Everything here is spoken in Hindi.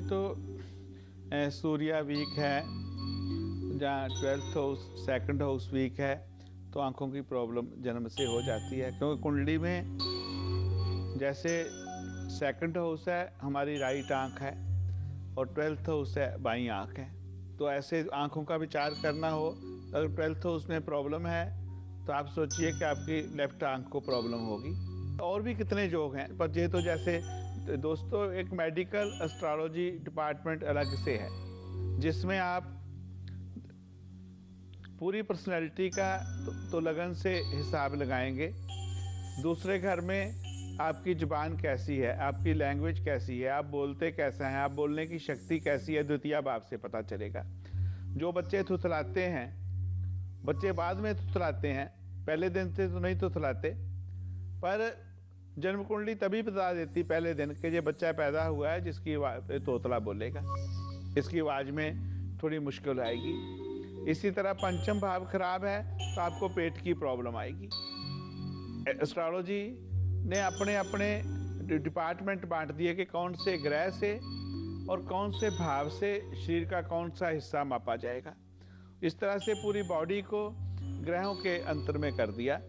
तो सूर्या वीक है, जहाँ twelfth house second house weak है तो आँखों की प्रॉब्लम जन्म से हो जाती है, क्योंकि कुंडली में जैसे सेकंड हाउस है, हमारी राइट आँख है, और ट्वेल्थ हाउस है, बाई आँख है। तो ऐसे आँखों का विचार करना हो, अगर ट्वेल्थ हाउस में प्रॉब्लम है तो आप सोचिए कि आपकी लेफ़्ट आँख को प्रॉब्लम होगी। और भी कितने योग हैं, पर ये तो जैसे दोस्तों एक मेडिकल एस्ट्रोलॉजी डिपार्टमेंट अलग से है जिसमें आप पूरी पर्सनैलिटी का तो, तो लगन से हिसाब लगाएँगे। दूसरे घर में आपकी ज़ुबान कैसी है आपकी लैंग्वेज कैसी है आप बोलते कैसे हैं आप बोलने की शक्ति कैसी है द्वितीय भाव से पता चलेगा। जो बच्चे थुथलाते हैं बच्चे बाद में थुथलाते हैं पहले दिन से तो नहीं थुथलाते पर जन्म कुंडली तभी बता देती पहले दिन कि ये बच्चा पैदा हुआ है, जिसकी तोतला बोलेगा। इसकी आवाज़ में थोड़ी मुश्किल आएगी। इसी तरह पंचम भाव खराब है तो आपको पेट की प्रॉब्लम आएगी। एस्ट्रोलॉजी ने अपने अपने डिपार्टमेंट बांट दिए कि कौन से ग्रह से और कौन से भाव से शरीर का कौन सा हिस्सा मापा जाएगा। इस तरह से पूरी बॉडी को ग्रहों के अंतर में कर दिया।